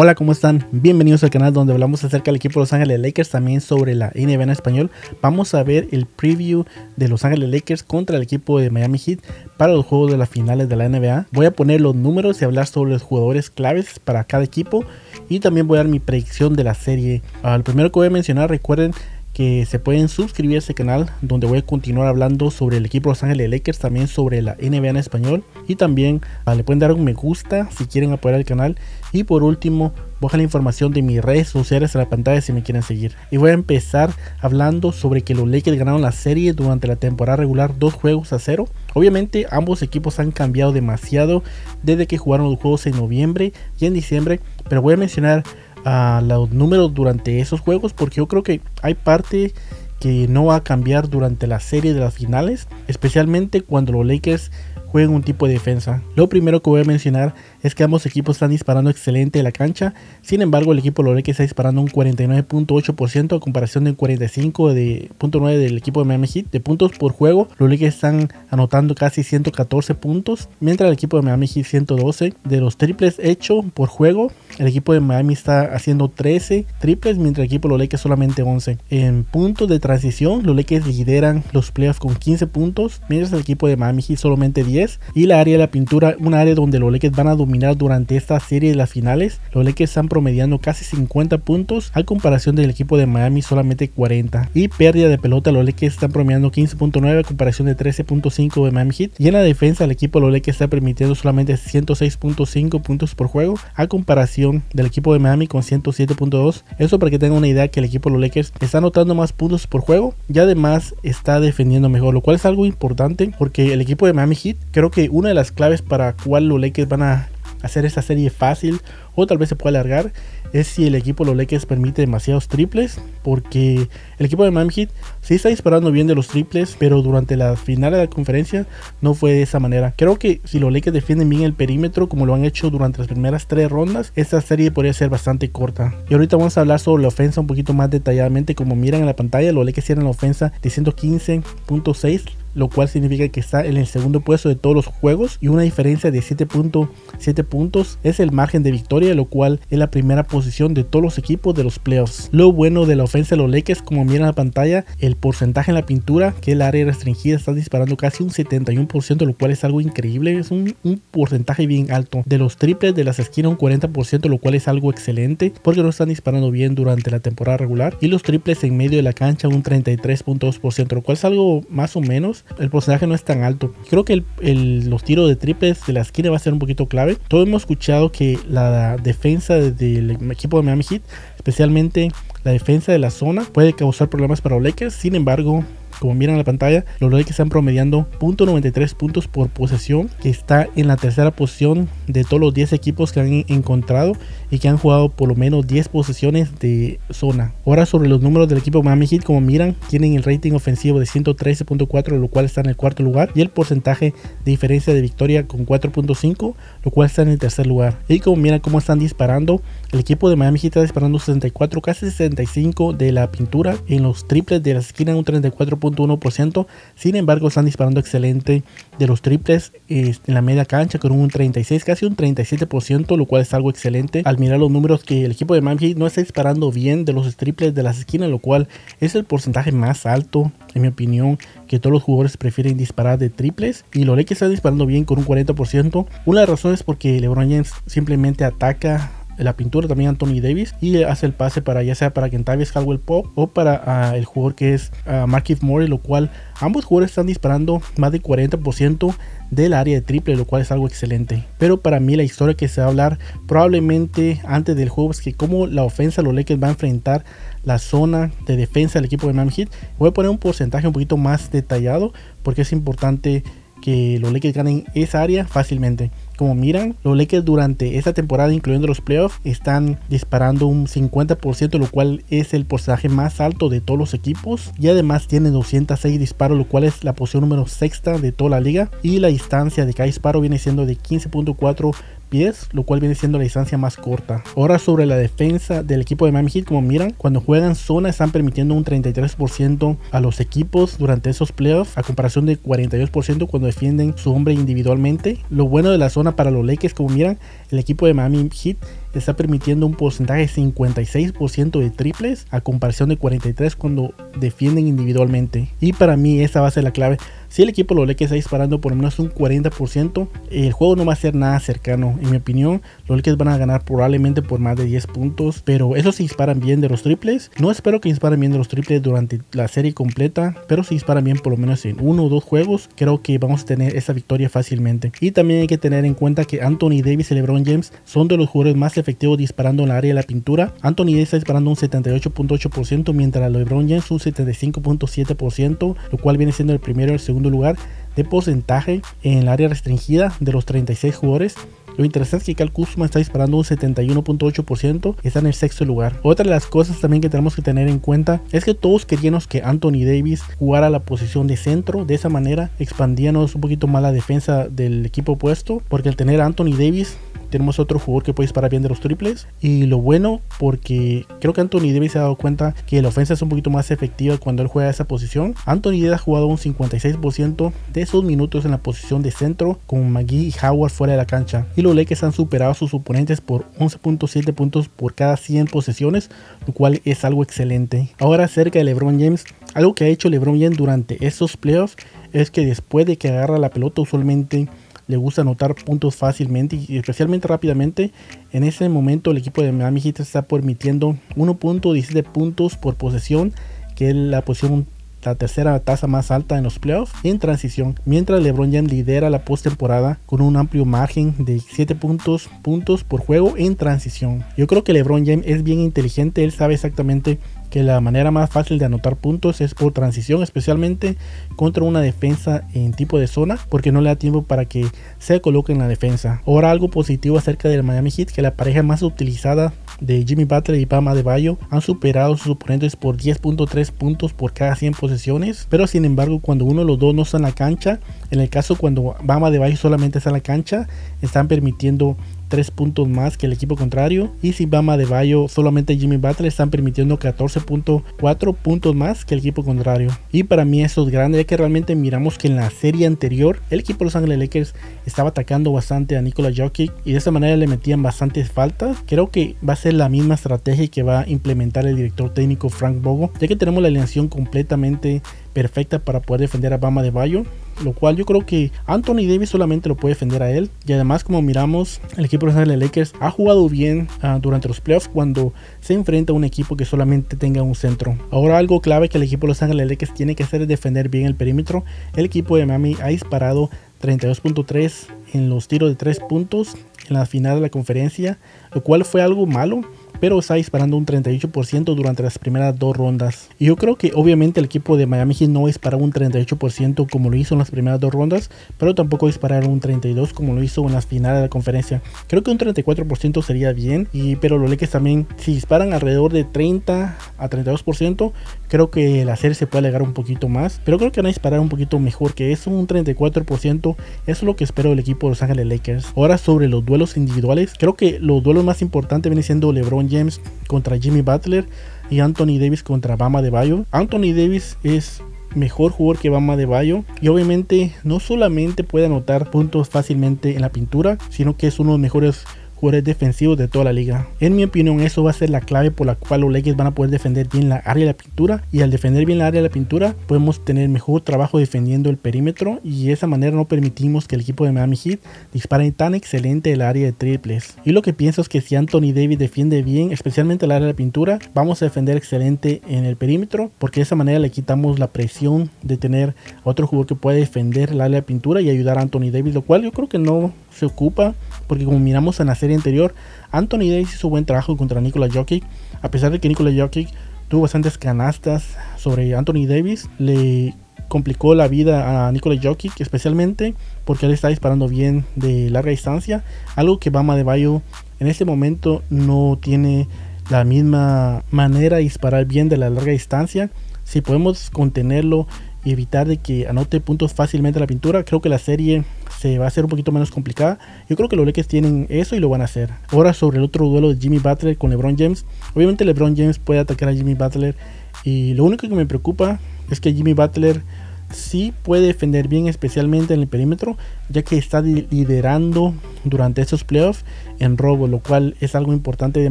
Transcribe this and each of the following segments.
Hola, ¿cómo están? Bienvenidos al canal donde hablamos acerca del equipo de Los Ángeles Lakers, también sobre la NBA en español. Vamos a ver el preview de Los Ángeles Lakers contra el equipo de Miami Heat para los juegos de las finales de la NBA. Voy a poner los números y hablar sobre los jugadores claves para cada equipo y también voy a dar mi predicción de la serie. Al primero que voy a mencionar, recuerden que se pueden suscribir a este canal donde voy a continuar hablando sobre el equipo Los Ángeles Lakers, también sobre la NBA en español y también ah, le pueden dar un me gusta si quieren apoyar el canal. Y por último voy a la información de mis redes sociales en la pantalla si me quieren seguir. Y voy a empezar hablando sobre que los Lakers ganaron la serie durante la temporada regular dos juegos a cero. Obviamente ambos equipos han cambiado demasiado desde que jugaron los juegos en noviembre y en diciembre pero voy a mencionar a los números durante esos juegos porque yo creo que hay parte que no va a cambiar durante la serie de las finales, especialmente cuando los Lakers jueguen un tipo de defensa. Lo primero que voy a mencionar es que ambos equipos están disparando excelente en la cancha. Sin embargo, el equipo de Lakers está disparando un 49.8% a comparación del 45.9% del equipo de Miami Heat. De puntos por juego, Lakers están anotando casi 114 puntos, mientras el equipo de Miami Heat 112. De los triples hechos por juego, el equipo de Miami está haciendo 13 triples, mientras el equipo de Lakers solamente 11. En puntos de transición, los lideran los playoffs con 15 puntos, mientras el equipo de Miami Heat solamente 10 y la área de la pintura, un área donde los Lakers van a dominar durante esta serie de las finales. Los Lakers están promediando casi 50 puntos a comparación del equipo de Miami solamente 40. Y pérdida de pelota, los Lakers están promediando 15.9 a comparación de 13.5 de Miami Heat. Y en la defensa, el equipo de los Lakers está permitiendo solamente 106.5 puntos por juego a comparación del equipo de Miami con 107.2. Eso para que tengan una idea que el equipo de los Lakers está anotando más puntos por juego y además está defendiendo mejor, lo cual es algo importante porque el equipo de Miami Heat creo que una de las claves para cuál los Lakers van a hacer esta serie fácil o tal vez se pueda alargar es si el equipo de los Lakers permite demasiados triples porque el equipo de Miami Heat sí está disparando bien de los triples pero durante la final de la conferencia no fue de esa manera. Creo que si los Lakers defienden bien el perímetro como lo han hecho durante las primeras tres rondas esta serie podría ser bastante corta. Y ahorita vamos a hablar sobre la ofensa un poquito más detalladamente como miran en la pantalla los Lakers tienen la ofensa de 115.6 lo cual significa que está en el segundo puesto de todos los juegos y una diferencia de 7.7 puntos es el margen de victoria, lo cual es la primera posición de todos los equipos de los playoffs. Lo bueno de la ofensa de los Lakers, como miran la pantalla, el porcentaje en la pintura, que el área restringida está disparando casi un 71%, lo cual es algo increíble, es un, un porcentaje bien alto. De los triples de las esquinas un 40%, lo cual es algo excelente, porque no están disparando bien durante la temporada regular. Y los triples en medio de la cancha un 33.2%, lo cual es algo más o menos el porcentaje no es tan alto. Creo que los tiros de triples de la esquina va a ser un poquito clave. Todos hemos escuchado que la defensa del equipo de Miami Heat, especialmente la defensa de la zona, puede causar problemas para los Lakers. Sin embargo, como miran en la pantalla, los Lakers están promediando .93 puntos por posesión, que está en la tercera posición de todos los 10 equipos que han encontrado y que han jugado por lo menos 10 posesiones de zona. Ahora sobre los números del equipo Miami Heat, como miran, tienen el rating ofensivo de 113.4, lo cual está en el cuarto lugar, y el porcentaje de diferencia de victoria con 4.5, lo cual está en el tercer lugar. Y como miran cómo están disparando, el equipo de Miami Heat está disparando 64, casi 65 de la pintura, en los triples de la esquina un 34.1%, sin embargo están disparando excelente de los triples en la media cancha con un 36, casi un 37%, lo cual es algo excelente. Al mirar los números que el equipo de Miami no está disparando bien de los triples de las esquinas, lo cual es el porcentaje más alto, en mi opinión, que todos los jugadores prefieren disparar de triples. Y lo que está disparando bien con un 40%. Una de las razones es porque LeBron James simplemente ataca la pintura también Anthony Davis y hace el pase para ya sea para Kentavious Caldwell Pop o para ah, el jugador que es uh, Markif Murray, lo cual ambos jugadores están disparando más de 40% del área de triple, lo cual es algo excelente. Pero para mí la historia que se va a hablar probablemente antes del juego es que como la ofensa los Lakers va a enfrentar la zona de defensa del equipo de Miami Heat. Voy a poner un porcentaje un poquito más detallado porque es importante que los Lakers ganen esa área fácilmente. Como miran, los Lakers durante esta temporada, incluyendo los playoffs, están disparando un 50%, lo cual es el porcentaje más alto de todos los equipos. Y además tienen 206 disparos, lo cual es la posición número sexta de toda la liga. Y la distancia de cada disparo viene siendo de 15.4 pies, lo cual viene siendo la distancia más corta. Ahora sobre la defensa del equipo de Miami Heat, como miran, cuando juegan zona están permitiendo un 33% a los equipos durante esos playoffs, a comparación de 42% cuando defienden su hombre individualmente. Lo bueno de la zona para los Lakers, como miran, el equipo de Miami Heat está permitiendo un porcentaje de 56% de triples a comparación de 43 cuando defienden individualmente. Y para mí esa va a ser la clave. Si el equipo Lakers está disparando por lo menos un 40%, el juego no va a ser nada cercano. En mi opinión, los Lakers van a ganar probablemente por más de 10 puntos. Pero eso si disparan bien de los triples. No espero que disparen bien de los triples durante la serie completa. Pero si disparan bien por lo menos en uno o dos juegos, creo que vamos a tener esa victoria fácilmente. Y también hay que tener en cuenta que Anthony Davis y LeBron James son de los jugadores más efectivos disparando en la área de la pintura. Anthony está disparando un 78.8% mientras LeBron James un 75.7%, lo cual viene siendo el primero y el segundo lugar de porcentaje en el área restringida de los 36 jugadores. Lo interesante es que Cal Kuzma está disparando un 71.8% y está en el sexto lugar. Otra de las cosas también que tenemos que tener en cuenta es que todos queríamos que Anthony Davis jugara la posición de centro. De esa manera expandíamos un poquito más la defensa del equipo opuesto. Porque al tener a Anthony Davis tenemos otro jugador que puede disparar bien de los triples. Y lo bueno, porque creo que Anthony Davis se ha dado cuenta que la ofensa es un poquito más efectiva cuando él juega esa posición. Anthony Davis ha jugado un 56% de sus minutos en la posición de centro, con McGee y Howard fuera de la cancha. Y los Lakers han superado a sus oponentes por 11.7 puntos por cada 100 posesiones, lo cual es algo excelente. Ahora acerca de LeBron James, algo que ha hecho LeBron James durante estos playoffs es que después de que agarra la pelota usualmente le gusta anotar puntos fácilmente y especialmente rápidamente. En ese momento el equipo de Miami Heat está permitiendo 1.17 puntos por posesión, que es la posición la tercera tasa más alta en los playoffs en transición, mientras LeBron James lidera la postemporada con un amplio margen de 7 puntos, puntos por juego en transición. Yo creo que LeBron James es bien inteligente, él sabe exactamente que la manera más fácil de anotar puntos es por transición, especialmente contra una defensa en tipo de zona, porque no le da tiempo para que se coloque en la defensa. Ahora algo positivo acerca del Miami Heat, que la pareja más utilizada de Jimmy Butler y Bama de Bayo han superado a sus oponentes por 10.3 puntos por cada 100 posesiones, pero sin embargo cuando uno de los dos no está en la cancha, en el caso cuando Bama de Bayo solamente está en la cancha, están permitiendo 3 puntos más que el equipo contrario. Y si Bama de Bayo, solamente Jimmy Butler están permitiendo 14.4 puntos más que el equipo contrario. Y para mí eso es grande, ya que realmente miramos que en la serie anterior el equipo de Los Ángeles Lakers estaba atacando bastante a Nikola Jokic y de esa manera le metían bastantes faltas. Creo que va a ser la misma estrategia que va a implementar el director técnico Frank Bogo, ya que tenemos la alineación completamente perfecta para poder defender a Bama de Bayo lo cual yo creo que Anthony Davis solamente lo puede defender a él. Y además, como miramos, el equipo de Los Ángeles Lakers ha jugado bien uh, durante los playoffs cuando se enfrenta a un equipo que solamente tenga un centro. Ahora, algo clave que el equipo de Los Ángeles Lakers tiene que hacer es defender bien el perímetro. El equipo de Miami ha disparado 32.3 en los tiros de 3 puntos en la final de la conferencia, lo cual fue algo malo pero está disparando un 38% durante las primeras dos rondas. Y yo creo que obviamente el equipo de Miami Heat no disparó un 38% como lo hizo en las primeras dos rondas, pero tampoco dispararon un 32% como lo hizo en las finales de la conferencia. Creo que un 34% sería bien, y, pero los Lakers también, si disparan alrededor de 30 a 32%, creo que la serie se puede alegar un poquito más, pero creo que van a disparar un poquito mejor que eso, un 34%, eso es lo que espero del equipo de Los Ángeles Lakers. Ahora sobre los duelos individuales, creo que los duelos más importantes vienen siendo LeBron James contra Jimmy Butler y Anthony Davis contra Bama de Bayo. Anthony Davis es mejor jugador que Bama de Bayo y obviamente no solamente puede anotar puntos fácilmente en la pintura, sino que es uno de los mejores jugadores defensivos de toda la liga. En mi opinión, eso va a ser la clave por la cual los Lakers van a poder defender bien la área de la pintura. Y al defender bien la área de la pintura, podemos tener mejor trabajo defendiendo el perímetro. Y de esa manera no permitimos que el equipo de Miami Heat dispare tan excelente el área de triples. Y lo que pienso es que si Anthony Davis defiende bien, especialmente el área de la pintura, vamos a defender excelente en el perímetro. Porque de esa manera le quitamos la presión de tener otro jugador que puede defender el área de pintura y ayudar a Anthony Davis. Lo cual yo creo que no se ocupa porque como miramos en la serie anterior, Anthony Davis hizo buen trabajo contra Nikola Jokic, a pesar de que Nikola Jokic tuvo bastantes canastas sobre Anthony Davis, le complicó la vida a Nikola Jokic, especialmente porque él está disparando bien de larga distancia, algo que Bama de Bayo en este momento no tiene la misma manera de disparar bien de la larga distancia. Si podemos contenerlo y evitar de que anote puntos fácilmente a la pintura, creo que la serie se va a hacer un poquito menos complicada. Yo creo que los Lakers tienen eso y lo van a hacer. Ahora sobre el otro duelo de Jimmy Butler con LeBron James. Obviamente LeBron James puede atacar a Jimmy Butler y lo único que me preocupa es que Jimmy Butler sí puede defender bien, especialmente en el perímetro, ya que está liderando durante estos playoffs en robo, lo cual es algo importante de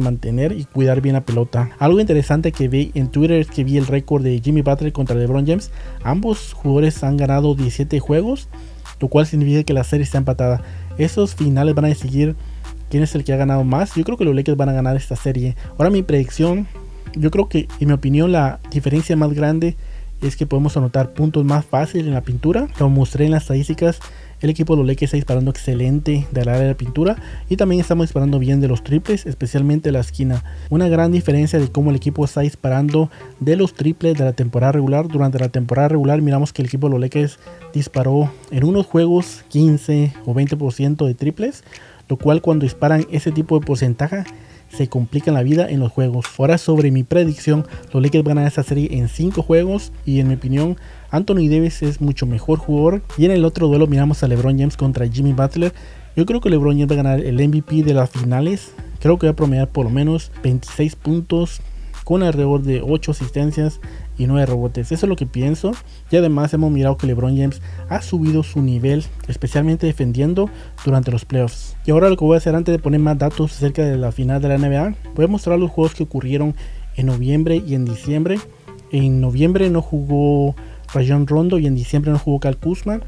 mantener y cuidar bien la pelota. Algo interesante que vi en Twitter es que vi el récord de Jimmy Butler contra LeBron James. Ambos jugadores han ganado 17 juegos, lo cual significa que la serie está empatada. Esos finales van a decidir quién es el que ha ganado más. Yo creo que los Lakers van a ganar esta serie. Ahora mi predicción, yo creo que en mi opinión la diferencia más grande es que podemos anotar puntos más fáciles en la pintura. Como mostré en las estadísticas, el equipo de los Lakers está disparando excelente de la área de pintura y también estamos disparando bien de los triples, especialmente la esquina. Una gran diferencia de cómo el equipo está disparando de los triples de la temporada regular. Durante la temporada regular miramos que el equipo de los Lakers disparó en unos juegos 15 o 20% de triples, lo cual cuando disparan ese tipo de porcentaje se complican la vida en los juegos. Ahora sobre mi predicción, los Lakers van a esta serie en 5 juegos y en mi opinión Anthony Davis es mucho mejor jugador. Y en el otro duelo miramos a LeBron James contra Jimmy Butler. Yo creo que LeBron James va a ganar el MVP de las finales. Creo que va a promediar por lo menos 26 puntos con alrededor de 8 asistencias y 9 rebotes. Eso es lo que pienso. Y además hemos mirado que LeBron James ha subido su nivel, especialmente defendiendo durante los playoffs. Y ahora lo que voy a hacer antes de poner más datos acerca de la final de la NBA, voy a mostrar los juegos que ocurrieron en noviembre y en diciembre. En noviembre no jugó Rayon Rondo y en diciembre no jugó Cal Kuzma.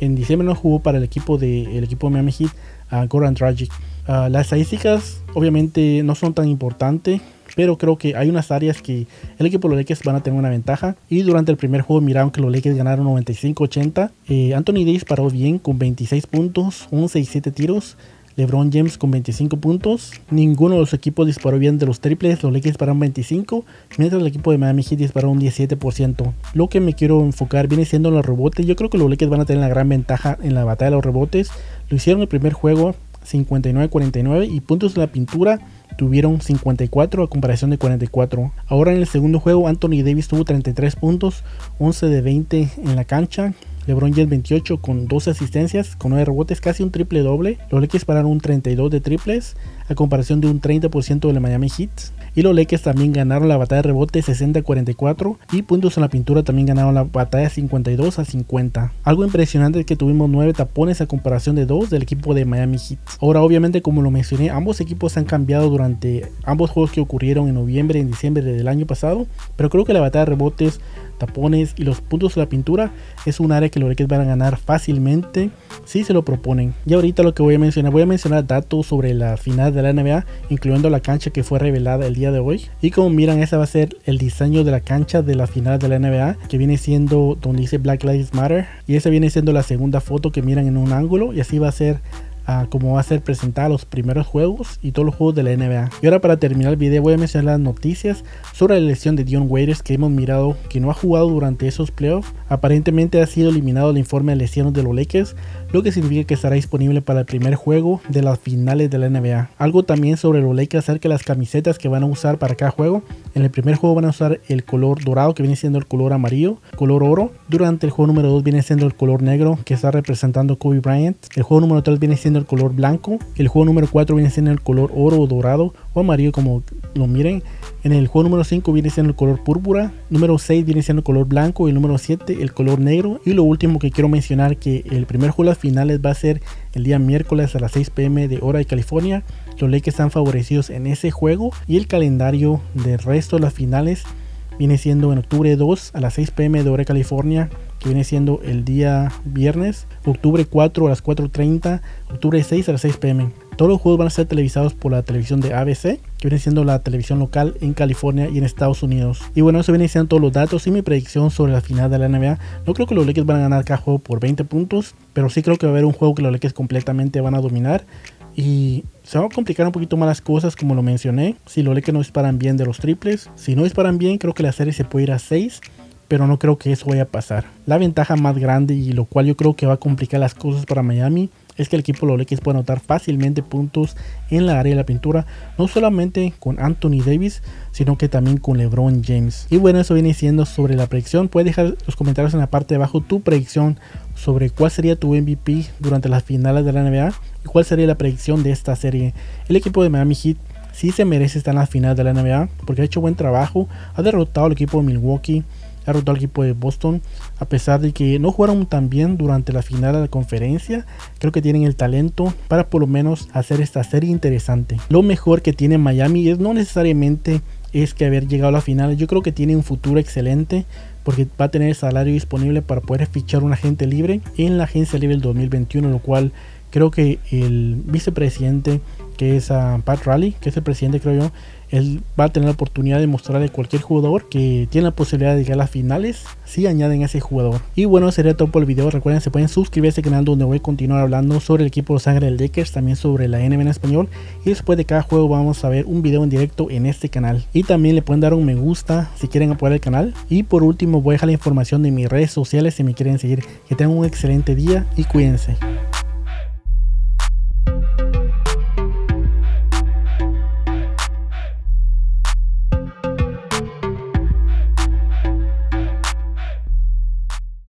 En diciembre no jugó para el equipo de, el equipo de Miami Heat a Goran Dragic. Ah, las estadísticas obviamente no son tan importantes pero creo que hay unas áreas que el equipo de los Lakers van a tener una ventaja. Y durante el primer juego miraron que los Lakers ganaron 95-80. Eh, Anthony Davis paró bien con 26 puntos, 11 y 7 tiros. LeBron James con 25 puntos. Ninguno de los equipos disparó bien de los triples. Los Lakers dispararon 25, mientras el equipo de Miami Heat disparó un 17%. Lo que me quiero enfocar viene siendo los rebotes. Yo creo que los Lakers van a tener la gran ventaja en la batalla de los rebotes. Lo hicieron el primer juego 59-49 y puntos de la pintura tuvieron 54 a comparación de 44. Ahora en el segundo juego Anthony Davis tuvo 33 puntos, 11 de 20 en la cancha. LeBron James 28 con 12 asistencias, con 9 rebotes, casi un triple doble. Los Lakers pararon un 32 de triples a comparación de un 30% de la Miami Heat. Y los Lakers también ganaron la batalla de rebote 60-44 y puntos en la pintura también ganaron la batalla 52 a 50. Algo impresionante es que tuvimos 9 tapones a comparación de 2 del equipo de Miami Heat. Ahora obviamente como lo mencioné, ambos equipos han cambiado durante ambos juegos que ocurrieron en noviembre y en diciembre del año pasado, pero creo que la batalla de rebotes tapones y los puntos de la pintura es un área que los Lakers van a ganar fácilmente si se lo proponen. Y ahorita lo que voy a mencionar, voy a mencionar datos sobre la final de la NBA, incluyendo la cancha que fue revelada el día de hoy. Y como miran, ese va a ser el diseño de la cancha de la final de la NBA, que viene siendo donde dice Black Lives Matter. Y esa viene siendo la segunda foto que miran en un ángulo. Y así va a ser como va a ser presentada los primeros juegos y todos los juegos de la NBA. Y ahora para terminar el video voy a mencionar las noticias sobre la elección de Dion Waiters que hemos mirado que no ha jugado durante esos playoffs. Aparentemente ha sido eliminado el informe de lesiones de los Lakers, lo que significa que estará disponible para el primer juego de las finales de la NBA. Algo también sobre los Lakers acerca de las camisetas que van a usar para cada juego. En el primer juego van a usar el color dorado que viene siendo el color amarillo, color oro. Durante el juego número 2 viene siendo el color negro que está representando Kobe Bryant. El juego número 3 viene siendo el color blanco. El juego número 4 viene siendo el color oro dorado o amarillo como lo miren. En el juego número 5 viene siendo el color púrpura, número 6 viene siendo el color blanco y el número 7 el color negro. Y lo último que quiero mencionar que el primer juego de las finales va a ser el día miércoles a las 6 pm de hora de California. Los Lakers están favorecidos en ese juego y el calendario del resto de las finales viene siendo en octubre 2 a las 6 pm de hora de California que viene siendo el día viernes, octubre 4 a las 4.30, octubre 6 a las 6 pm. Todos los juegos van a ser televisados por la televisión de ABC, que viene siendo la televisión local en California y en Estados Unidos. Y bueno, eso viene siendo todos los datos y mi predicción sobre la final de la NBA. No creo que los Lakers van a ganar cada juego por 20 puntos, pero sí creo que va a haber un juego que los Lakers completamente van a dominar. Y se van a complicar un poquito más las cosas, como lo mencioné. Si los Lakers no disparan bien de los triples, si no disparan bien, creo que la serie se puede ir a 6 pero no creo que eso vaya a pasar. La ventaja más grande y lo cual yo creo que va a complicar las cosas para Miami es que el equipo Lakers puede anotar fácilmente puntos en la área de la pintura, no solamente con Anthony Davis, sino que también con LeBron James. Y bueno, eso viene siendo sobre la predicción. Puedes dejar los comentarios en la parte de abajo tu predicción sobre cuál sería tu MVP durante las finales de la NBA y cuál sería la predicción de esta serie. El equipo de Miami Heat sí se merece estar en la final de la NBA porque ha hecho buen trabajo, ha derrotado al equipo de Milwaukee derrotó al equipo de Boston. A pesar de que no jugaron tan bien durante la final de la conferencia, creo que tienen el talento para por lo menos hacer esta serie interesante. Lo mejor que tiene Miami es no necesariamente es que haber llegado a la final. Yo creo que tiene un futuro excelente porque va a tener salario disponible para poder fichar un agente libre en la agencia libre del 2021, lo cual creo que el vicepresidente que es a Pat Riley, que es el presidente creo yo, él va a tener la oportunidad de mostrarle a cualquier jugador que tiene la posibilidad de llegar a las finales si añaden a ese jugador. Y bueno, sería todo por el video. Recuerden, se pueden suscribir a este canal donde voy a continuar hablando sobre el equipo de Los Ángeles Lakers, también sobre la NBA en español. Y después de cada juego vamos a ver un video en directo en este canal. Y también le pueden dar un me gusta si quieren apoyar el canal. Y por último voy a dejar la información de mis redes sociales si me quieren seguir. Que tengan un excelente día y cuídense.